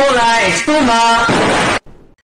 toda espuma.